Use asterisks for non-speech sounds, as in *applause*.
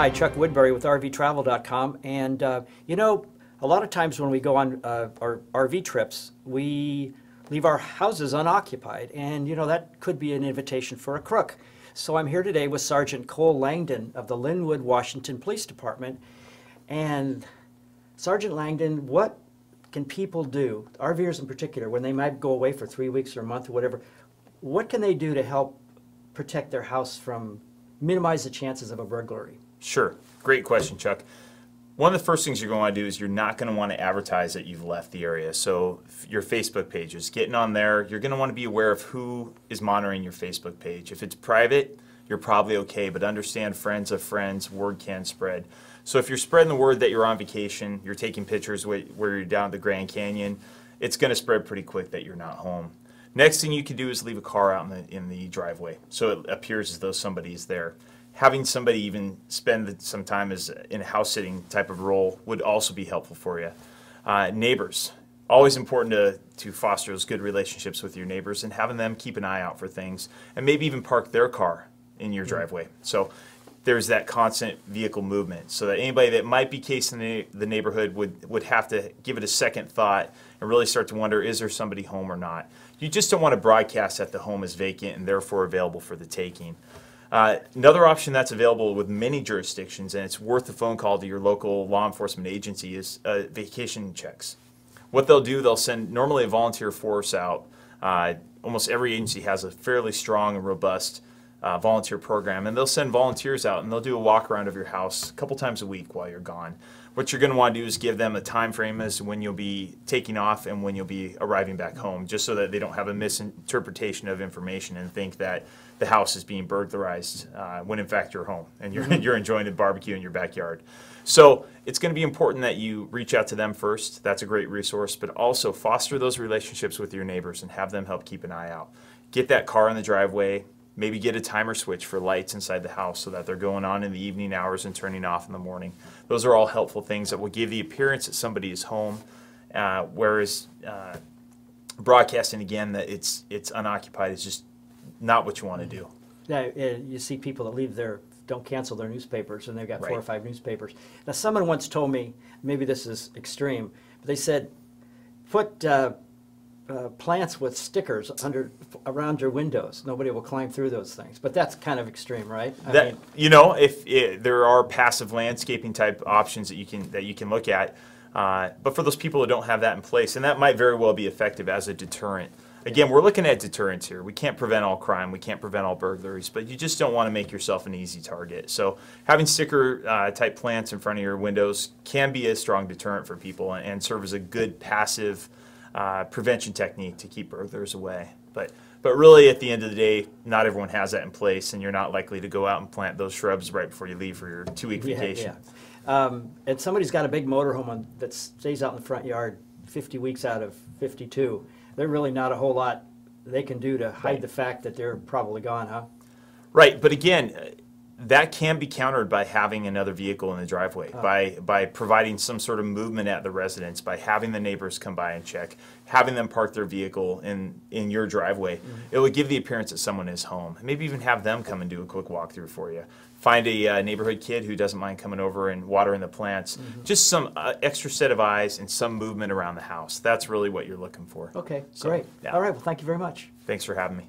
Hi, Chuck Woodbury with RVTravel.com. And, uh, you know, a lot of times when we go on uh, our RV trips, we leave our houses unoccupied. And, you know, that could be an invitation for a crook. So I'm here today with Sergeant Cole Langdon of the Lynnwood, Washington Police Department. And, Sergeant Langdon, what can people do, RVers in particular, when they might go away for three weeks or a month or whatever, what can they do to help protect their house from minimize the chances of a burglary? Sure. Great question, Chuck. One of the first things you're going to want to do is you're not going to want to advertise that you've left the area. So your Facebook page is getting on there, you're going to want to be aware of who is monitoring your Facebook page. If it's private, you're probably okay, but understand friends of friends, word can spread. So if you're spreading the word that you're on vacation, you're taking pictures where you're down at the Grand Canyon, it's going to spread pretty quick that you're not home. Next thing you can do is leave a car out in the, in the driveway so it appears as though somebody is there. Having somebody even spend some time as in a house sitting type of role would also be helpful for you. Uh, neighbors, always important to, to foster those good relationships with your neighbors and having them keep an eye out for things and maybe even park their car in your mm-hmm. driveway. So there's that constant vehicle movement so that anybody that might be casing the, the neighborhood would, would have to give it a second thought and really start to wonder is there somebody home or not. You just don't want to broadcast that the home is vacant and therefore available for the taking. Uh, another option that's available with many jurisdictions, and it's worth a phone call to your local law enforcement agency, is uh, vacation checks. What they'll do, they'll send normally a volunteer force out. Uh, almost every agency has a fairly strong and robust uh, volunteer program, and they'll send volunteers out and they'll do a walk around of your house a couple times a week while you're gone. What you're going to want to do is give them a time frame as when you'll be taking off and when you'll be arriving back home, just so that they don't have a misinterpretation of information and think that the house is being burglarized uh, when in fact you're home and you're, mm-hmm. *laughs* you're enjoying a barbecue in your backyard. So it's going to be important that you reach out to them first. That's a great resource, but also foster those relationships with your neighbors and have them help keep an eye out. Get that car in the driveway, Maybe get a timer switch for lights inside the house so that they're going on in the evening hours and turning off in the morning. Those are all helpful things that will give the appearance that somebody is home. Uh, whereas uh, broadcasting again that it's it's unoccupied is just not what you want to do. Yeah, you see people that leave their don't cancel their newspapers and they've got right. four or five newspapers. Now, someone once told me, maybe this is extreme, but they said, put uh, uh, plants with stickers under around your windows. Nobody will climb through those things. But that's kind of extreme, right? I that mean, you know, if it, there are passive landscaping type options that you can that you can look at, uh, but for those people who don't have that in place, and that might very well be effective as a deterrent. Again, we're looking at deterrence here. We can't prevent all crime. We can't prevent all burglaries, but you just don't want to make yourself an easy target. So having sticker uh, type plants in front of your windows can be a strong deterrent for people and, and serve as a good passive uh, prevention technique to keep burglars away. But but really, at the end of the day, not everyone has that in place, and you're not likely to go out and plant those shrubs right before you leave for your two-week yeah, vacation. Yeah. Um, and somebody's got a big motorhome on, that stays out in the front yard 50 weeks out of 52. They're really not a whole lot they can do to hide right. the fact that they're probably gone, huh? Right, but again, that can be countered by having another vehicle in the driveway, oh. by by providing some sort of movement at the residence, by having the neighbors come by and check, having them park their vehicle in in your driveway. Mm-hmm. It would give the appearance that someone is home. Maybe even have them come and do a quick walkthrough for you. Find a uh, neighborhood kid who doesn't mind coming over and watering the plants. Mm-hmm. Just some uh, extra set of eyes and some movement around the house. That's really what you're looking for. Okay, so, great. Yeah. All right, well, thank you very much. Thanks for having me.